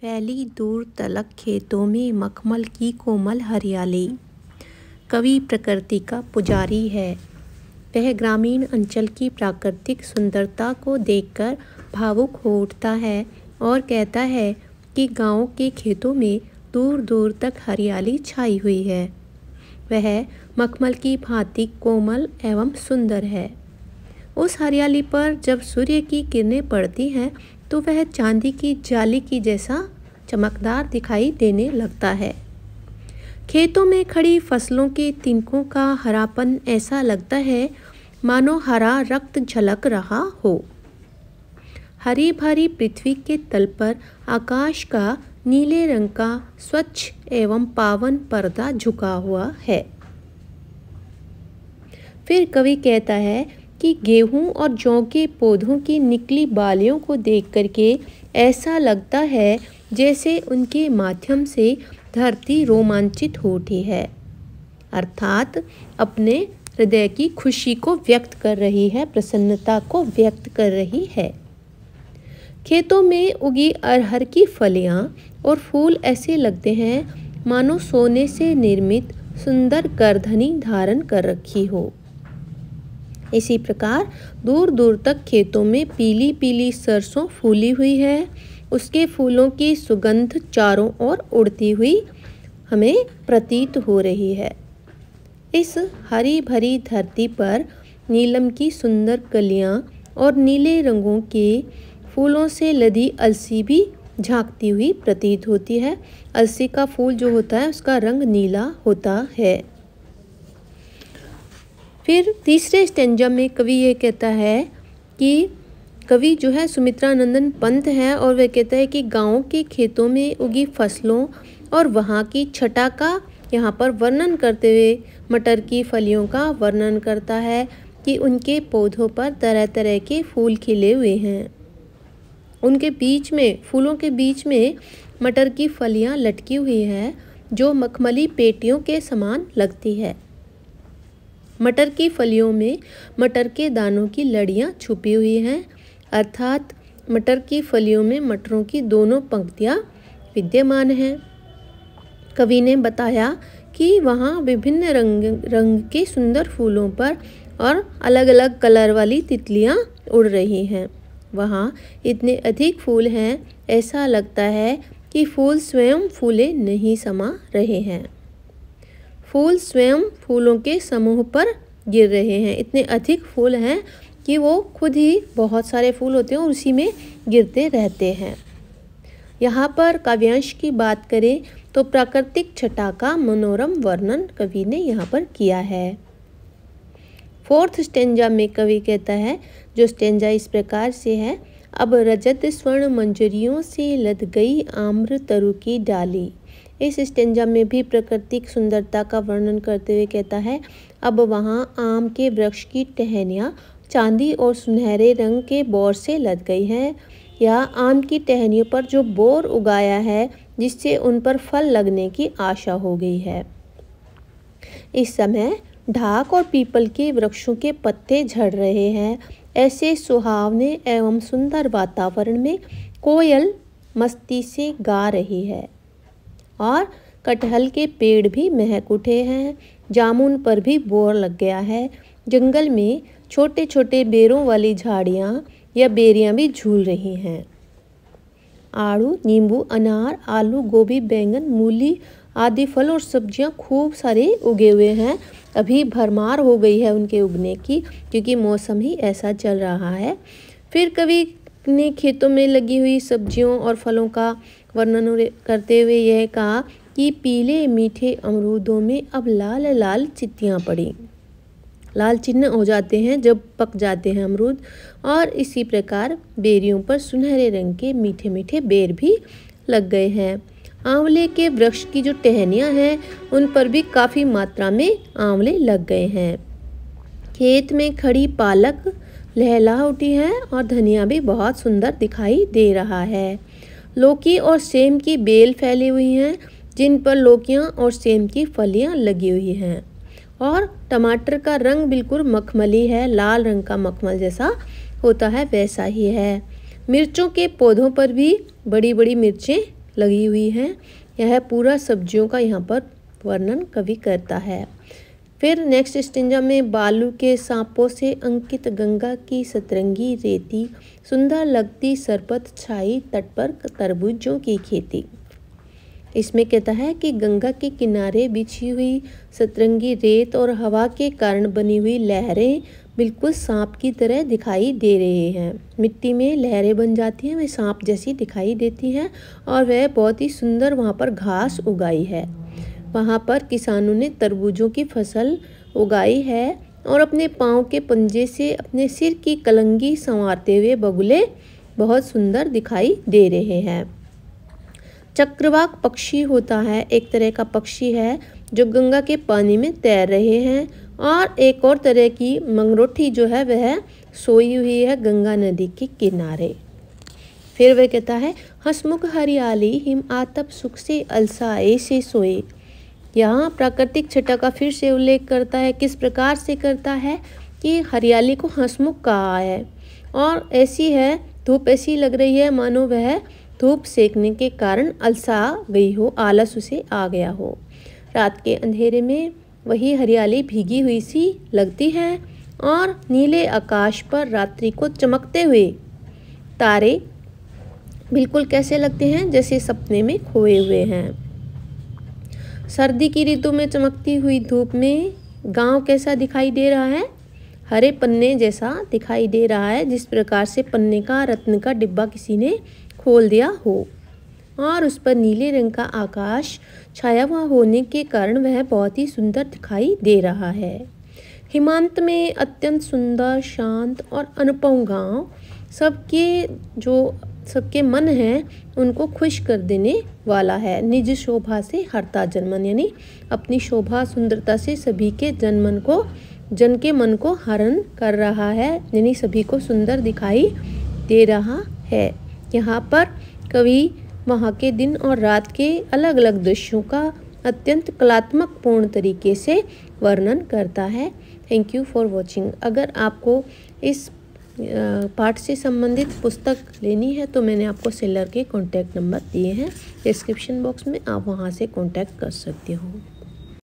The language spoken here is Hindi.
फैली दूर तलक खेतों में मखमल की कोमल हरियाली। कवि प्रकृति का पुजारी है। वह ग्रामीण अंचल की प्राकृतिक सुंदरता को देखकर भावुक हो उठता है और कहता है कि गाँव के खेतों में दूर दूर तक हरियाली छाई हुई है। वह मखमल की भांति कोमल एवं सुंदर है। उस हरियाली पर जब सूर्य की किरणें पड़ती हैं तो वह चांदी की जाली की जैसा चमकदार दिखाई देने लगता है। खेतों में खड़ी फ़सलों के तिनकों का हरापन ऐसा लगता है, मानो हरा रक्त झलक रहा हो। हरी भरी पृथ्वी के तल पर आकाश का नीले रंग का स्वच्छ एवं पावन पर्दा झुका हुआ है। फिर कवि कहता है कि गेहूँ और जौ के पौधों की निकली बालियों को देख करके ऐसा लगता है जैसे उनके माध्यम से धरती रोमांचित हो उठी है। अर्थात अपने हृदय की खुशी को व्यक्त कर रही है, प्रसन्नता को व्यक्त कर रही है। खेतों में उगी अरहर की फलियाँ और फूल ऐसे लगते हैं, मानो सोने से निर्मित सुंदर करधनी धारण कर रखी हो। इसी प्रकार दूर दूर तक खेतों में पीली पीली सरसों फूली हुई है। उसके फूलों की सुगंध चारों ओर उड़ती हुई हमें प्रतीत हो रही है। इस हरी भरी धरती पर नीलम की सुंदर कलियाँ और नीले रंगों के फूलों से लदी अलसी भी झांकती हुई प्रतीत होती है। अलसी का फूल जो होता है, उसका रंग नीला होता है। फिर तीसरे स्टेंजा में कवि ये कहता है कि कवि जो है सुमित्रा नंदन पंत है और वह कहता है कि गाँव के खेतों में उगी फ़सलों और वहाँ की छटा का यहाँ पर वर्णन करते हुए मटर की फलियों का वर्णन करता है कि उनके पौधों पर तरह तरह के फूल खिले हुए हैं। उनके बीच में, फूलों के बीच में मटर की फलियाँ लटकी हुई हैं, जो मखमली पेटियों के समान लगती है। मटर की फलियों में मटर के दानों की लड़ियाँ छुपी हुई हैं। अर्थात, मटर की फलियों में मटरों की दोनों पंक्तियाँ विद्यमान हैं। कवि ने बताया कि वहाँ विभिन्न रंग रंग के सुंदर फूलों पर और अलग अलग कलर वाली तितलियाँ उड़ रही हैं। वहाँ इतने अधिक फूल हैं, ऐसा लगता है कि फूल स्वयं फूले नहीं समा रहे हैं। फूल स्वयं फूलों के समूह पर गिर रहे हैं। इतने अधिक फूल हैं कि वो खुद ही बहुत सारे फूल होते हैं और उसी में गिरते रहते हैं। यहाँ पर काव्यांश की बात करें तो प्राकृतिक छटा का मनोरम वर्णन कवि ने यहाँ पर किया है। फोर्थ स्टेंजा में कवि कहता है, जो स्टेंजा इस प्रकार से है, अब रजत स्वर्ण मंजरियों से लद गई आम्र तरु की डाली। इस स्टेंजा में भी प्राकृतिक सुंदरता का वर्णन करते हुए कहता है, अब वहाँ आम के वृक्ष की टहनियाँ चांदी और सुनहरे रंग के बोर से लद गई हैं। या आम की टहनियों पर जो बोर उगाया है, जिससे उन पर फल लगने की आशा हो गई है। इस समय ढाक और पीपल के वृक्षों के पत्ते झड़ रहे हैं। ऐसे सुहावने एवं सुंदर वातावरण में कोयल मस्ती से गा रही है। और कटहल के पेड़ भी महक उठे हैं। जामुन पर भी बोर लग गया है। जंगल में छोटे छोटे बेरों वाली झाड़ियाँ या बेरियाँ भी झूल रही हैं। आड़ू, नींबू, अनार, आलू, गोभी, बैंगन, मूली आदि फल और सब्ज़ियाँ खूब सारे उगे हुए हैं। अभी भरमार हो गई है उनके उगने की, क्योंकि मौसम ही ऐसा चल रहा है। फिर कभी ने खेतों में लगी हुई सब्जियों और फलों का वर्णन करते हुए यह कहा कि पीले मीठे अमरूदों में अब लाल लाल चित्तियाँ पड़ी। लाल चिन्ह हो जाते हैं जब पक जाते हैं अमरूद और इसी प्रकार बेरियों पर सुनहरे रंग के मीठे मीठे बेर भी लग गए हैं। आंवले के वृक्ष की जो टहनियाँ हैं, उन पर भी काफ़ी मात्रा में आंवले लग गए हैं। खेत में खड़ी पालक लहला उठी है और धनिया भी बहुत सुंदर दिखाई दे रहा है। लौकी और सेम की बेल फैली हुई हैं, जिन पर लौकियाँ और सेम की फलियाँ लगी हुई हैं। और टमाटर का रंग बिल्कुल मखमली है, लाल रंग का मखमल जैसा होता है, वैसा ही है। मिर्चों के पौधों पर भी बड़ी बड़ी मिर्चें लगी हुई हैं। यह पूरा सब्जियों का यहाँ पर वर्णन कवि करता है। फिर नेक्स्ट स्टेंजा में बालू के सांपों से अंकित गंगा की सतरंगी रेती, सुंदर लगती सरपत छाई तट पर तरबूजों की खेती। इसमें कहता है कि गंगा के किनारे बिछी हुई सतरंगी रेत और हवा के कारण बनी हुई लहरें बिल्कुल सांप की तरह दिखाई दे रहे हैं। मिट्टी में लहरें बन जाती हैं, वे सांप जैसी दिखाई देती हैं और वह बहुत ही सुंदर वहाँ पर घास उगाई है। वहाँ पर किसानों ने तरबूजों की फ़सल उगाई है और अपने पाँव के पंजे से अपने सिर की कलंगी संवारते हुए बगुले बहुत सुंदर दिखाई दे रहे हैं। चक्रवाक पक्षी होता है, एक तरह का पक्षी है जो गंगा के पानी में तैर रहे हैं और एक और तरह की मंगरोठी जो है वह सोई हुई है गंगा नदी के किनारे। फिर वह कहता है, हसमुख हरियाली, हिम आतप सुख से अलसाए से सोए। यहाँ प्राकृतिक छटा का फिर से उल्लेख करता है, किस प्रकार से करता है कि हरियाली को हंसमुख कहा है। और ऐसी है, धूप ऐसी लग रही है, मानो वह धूप सेकने के कारण अलसा गई हो, आलस उसे आ गया हो। रात के अंधेरे में वही हरियाली भीगी हुई सी लगती है और नीले आकाश पर रात्रि को चमकते हुए तारे बिल्कुल कैसे लगते हैं, जैसे सपने में खोए हुए हैं। सर्दी की ऋतु में चमकती हुई धूप में गाँव कैसा दिखाई दे रहा है? हरे पन्ने जैसा दिखाई दे रहा है, जिस प्रकार से पन्ने का, रत्न का डिब्बा किसी ने खोल दिया हो। और उस पर नीले रंग का आकाश छाया हुआ होने के कारण वह बहुत ही सुंदर दिखाई दे रहा है। हिमांत में अत्यंत सुंदर, शांत और अनुपम गाँव, सबके जो सबके मन हैं, उनको खुश कर देने वाला है। निज शोभा से हरता जनमन, यानी अपनी शोभा सुंदरता से सभी के जनमन को, जन के मन को हरण कर रहा है, यानी सभी को सुंदर दिखाई दे रहा है। यहाँ पर कवि वहाँ के दिन और रात के अलग अलग दृश्यों का अत्यंत कलात्मक पूर्ण तरीके से वर्णन करता है। थैंक यू फॉर वॉचिंग अगर आपको इस पाठ से संबंधित पुस्तक लेनी है तो मैंने आपको सेलर के कॉन्टैक्ट नंबर दिए हैं। डिस्क्रिप्शन बॉक्स में आप वहाँ से कॉन्टैक्ट कर सकते हो।